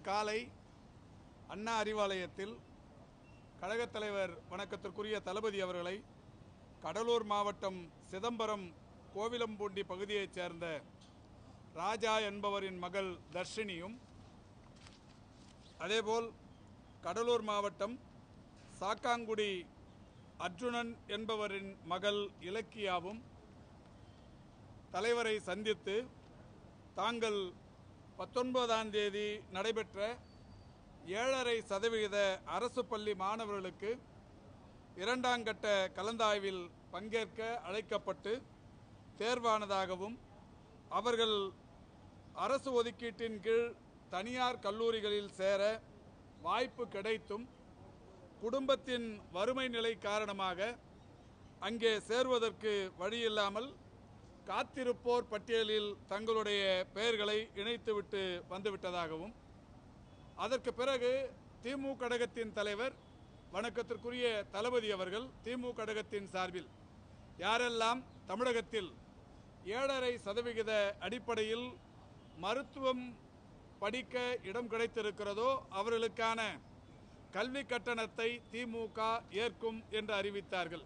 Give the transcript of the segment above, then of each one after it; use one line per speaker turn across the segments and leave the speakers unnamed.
காலை அண்ணா அறிவாலயத்தில் கழகத் தலைவர் வணக்கத்திற்குரிய தளபதி அவர்களை கடலூர் மாவட்டம் சிதம்பரம் கோவிலம்பூண்டி பகுதியைச் சேர்ந்த ராஜா என்பவரின் மகள் தர்ஷினியும் அதேபோல் கடலூர் மாவட்டம் சாக்காங்குடி அர்ஜுனன் என்பவரின் மகள் இலக்கியாவும் தலைவரை சந்தித்து தாங்கள் பத்தொன்பதாம் தேதி நடைபெற்ற ஏழரை சதவிகித அரசு பள்ளி மாணவர்களுக்கு இரண்டாம் கட்ட கலந்தாய்வில் பங்கேற்க அழைக்கப்பட்டு தேர்வானதாகவும் அவர்கள் அரசு ஒதுக்கீட்டின் கீழ் தனியார் கல்லூரிகளில் சேர வாய்ப்பு கிடைத்தும் குடும்பத்தின் வறுமை நிலை காரணமாக அங்கே சேர்வதற்கு வழியில்லாமல் காத்திருப்போர் பட்டியலில் தங்களுடைய பெயர்களை இணைத்துவிட்டு வந்துவிட்டதாகவும் அதற்கு பிறகு திமுக கழகத்தின் தலைவர் வணக்கத்திற்குரிய தளபதி அவர்கள் திமுக கழகத்தின் சார்பில் யாரெல்லாம் தமிழகத்தில் ஏழரை சதவிகித அடிப்படையில் மருத்துவம் படிக்க இடம் கிடைத்திருக்கிறதோ அவர்களுக்கான கல்வி கட்டணத்தை திமுக ஏற்கும் என்று அறிவித்தார்கள்.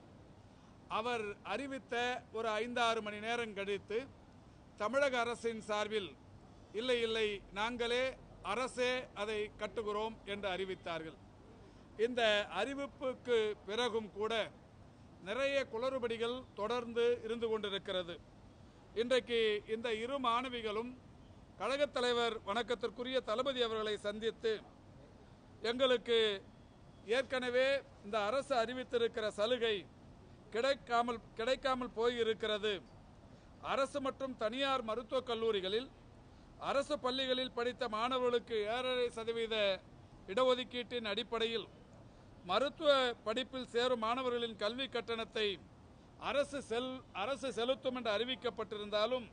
அவர் அறிவித்த ஒரு ஐந்தாறு மணி நேரம் கழித்து தமிழக அரசின் சார்பில் இல்லை இல்லை நாங்களே அரசே அதை கட்டுகிறோம் என்று அறிவித்தார்கள். இந்த அறிவிப்புக்கு பிறகும் கூட நிறைய குளறுபடிகள் தொடர்ந்து இருந்து கொண்டிருக்கிறது. இன்றைக்கு இந்த இரு மாணவிகளும் கழகத் தலைவர் வணக்கத்திற்குரிய தளபதி அவர்களை சந்தித்து எங்களுக்கு ஏற்கனவே இந்த அரசு அறிவித்திருக்கிற சலுகை கிடைக்காமல் கிடைக்காமல் போயிருக்கிறது. அரசு மற்றும் தனியார் மருத்துவக் கல்லூரிகளில் அரசு பள்ளிகளில் படித்த மாணவர்களுக்கு ஏழரை சதவீத இடஒதுக்கீட்டின் அடிப்படையில் மருத்துவ படிப்பில் சேரும் மாணவர்களின் கல்வி கட்டணத்தை அரசு செல் அரசு செலுத்தும் என்று அறிவிக்கப்பட்டிருந்தாலும்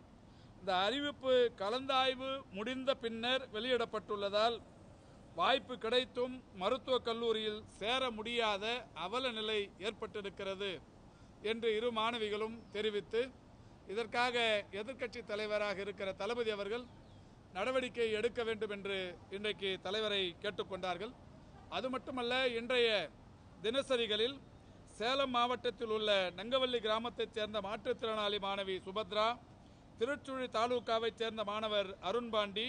இந்த அறிவிப்பு கலந்தாய்வு முடிந்த பின்னர் வெளியிடப்பட்டுள்ளதால் வாய்ப்பு கிடைத்தும் மருத்துவக் கல்லூரியில் சேர முடியாத அவல நிலை ஏற்பட்டிருக்கிறது. என்று இரு மாணவிகளும் தெரிவித்து இதற்காக எதிர்க்கட்சி தலைவராக இருக்கிற தளபதி அவர்கள் நடவடிக்கை எடுக்க வேண்டும் என்று இன்றைக்கு தலைவரை கேட்டுக்கொண்டார்கள். அது மட்டுமல்ல இன்றைய தினசரிகளில் சேலம் மாவட்டத்தில் உள்ள நங்கவல்லி கிராமத்தைச் சேர்ந்த மாற்றுத்திறனாளி மாணவி சுபத்ரா திருச்சுழி தாலுகாவைச் சேர்ந்த மாணவர் அருண்பாண்டி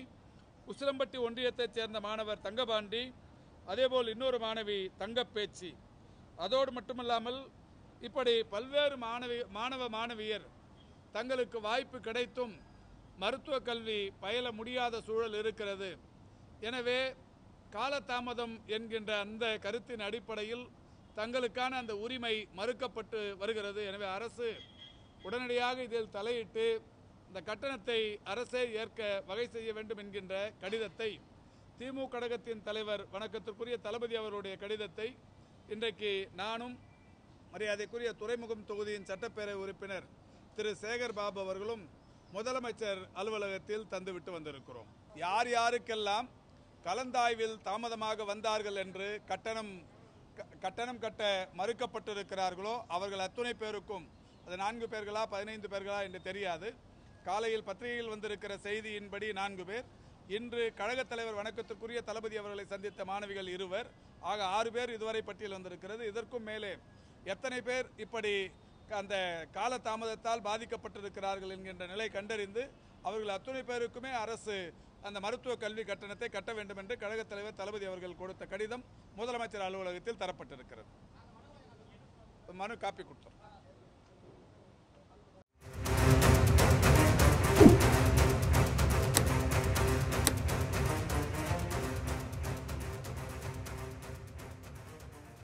உசிலம்பட்டி ஒன்றியத்தைச் சேர்ந்த மாணவர் தங்கபாண்டி அதேபோல் இன்னொரு மாணவி தங்கப்பேச்சி. அதோடு மட்டுமல்லாமல் இப்படி பல்வேறு மாணவி மாணவ மாணவியர் தங்களுக்கு வாய்ப்பு கிடைத்தும் மருத்துவ கல்வி பயில முடியாத சூழல் இருக்கிறது. எனவே காலதாமதம் என்கின்ற அந்த கருத்தின் அடிப்படையில் தங்களுக்கான அந்த உரிமை மறுக்கப்பட்டு வருகிறது. எனவே அரசு உடனடியாக இதில் தலையிட்டு இந்த கட்டணத்தை அரசே ஏற்க வகை செய்ய வேண்டும் என்கின்ற கடிதத்தை திமுக கழகத்தின் தலைவர் வணக்கத்திற்குரிய தளபதி அவருடைய கடிதத்தை இன்றைக்கு நானும் மரியாதைக்குரிய துறைமுகம் தொகுதியின் சட்டப்பேரவை உறுப்பினர் திரு. சேகர் பாபு அவர்களும் முதலமைச்சர் அலுவலகத்தில் தந்துவிட்டு வந்திருக்கிறோம். யார் யாருக்கெல்லாம் கலந்தாய்வில் தாமதமாக வந்தார்கள் என்று கட்டணம் கட்டணம் கட்ட மறுக்கப்பட்டிருக்கிறார்களோ அவர்கள் அத்துணை பேருக்கும் அது நான்கு பேர்களா பதினைந்து பேர்களா என்று தெரியாது. காலையில் பத்திரிகையில் வந்திருக்கிற செய்தியின்படி நான்கு பேர். இன்று கழகத் தலைவர் வணக்கத்துக்குரிய தளபதி அவர்களை சந்தித்த மாணவிகள் இருவர். ஆக ஆறு பேர் இதுவரை பட்டியல் வந்திருக்கிறது. இதற்கும் மேலே எத்தனை பேர் இப்படி அந்த கால தாமதத்தால் பாதிக்கப்பட்டிருக்கிறார்கள் என்கின்ற நிலை கண்டறிந்து அவர்கள் அத்துணை பேருக்குமே அரசு அந்த மருத்துவ கல்வி கட்டணத்தை கட்ட வேண்டும் என்று கழகத் தலைவர் தளபதி அவர்கள் கொடுத்த கடிதம் முதலமைச்சர் அலுவலகத்தில் தரப்பட்டிருக்கிறது. மனு காப்பி கொடுத்தோம்.